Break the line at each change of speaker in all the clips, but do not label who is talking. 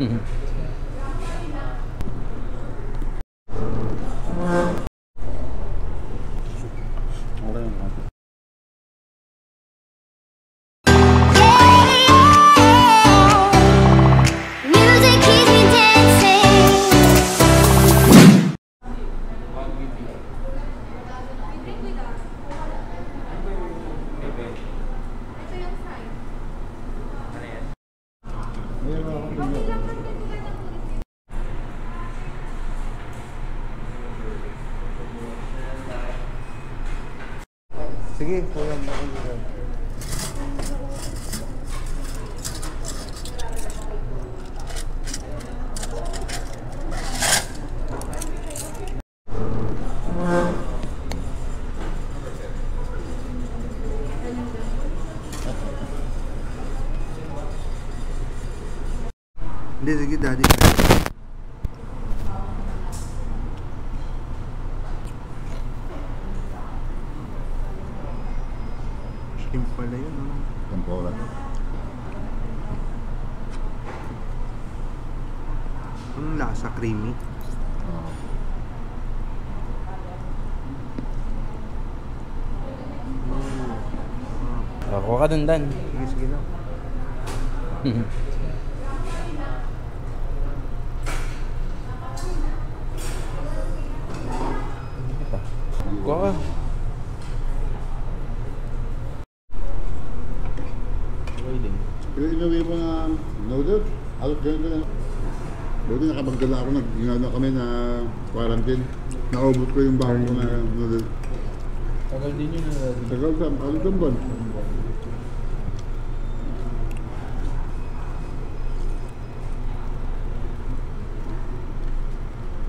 Okay
Sige, kuya mo ako dito. Hindi, sige, daddy. Shrimp pala yun, ano?
Tempura.
Anong lasa? Creamy?
Oo.
Mm.
Ako ka dun, Dan.
Sige, sige lang.
Kuha ka.
Pero inuwi mo na noodle, halos ganito na. Buti nakabagdala ako, nag ano kami na quarantine. Naubot ko yung bago ko na noodle.
Tagal din yun. ah.
Tagal sa, ano itong buwan?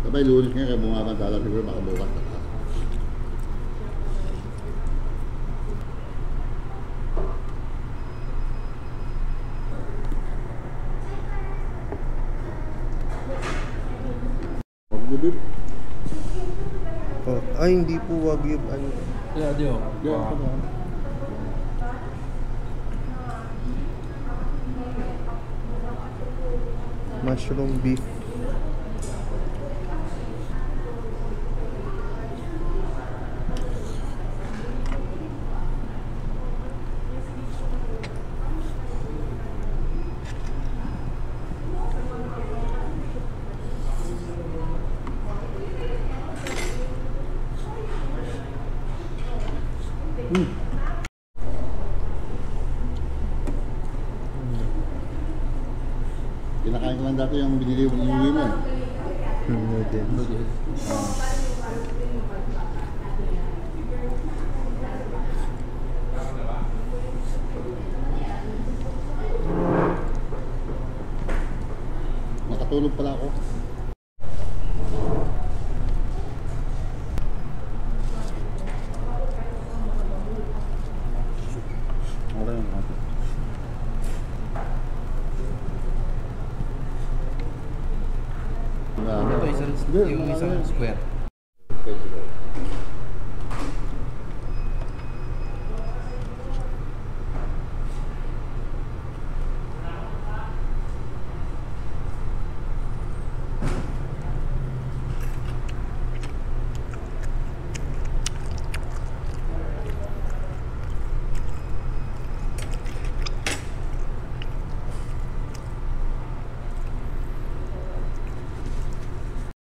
Sabay lunes nga kaya bumabantala siguro makabukas na Pag-gubib.
Oh, ay, hindi po wagyu. Ano?
Kaya di oh.
Yeah, ano?
Mushroom beef.
Kinakain ko lang dati yung binili yung inuwi mo eh.
Hmm, noodles.
Nakatulog pala ako. Okay lang ate.
Ito isang,
Hindi,
yung
mga
isang
ano.
square.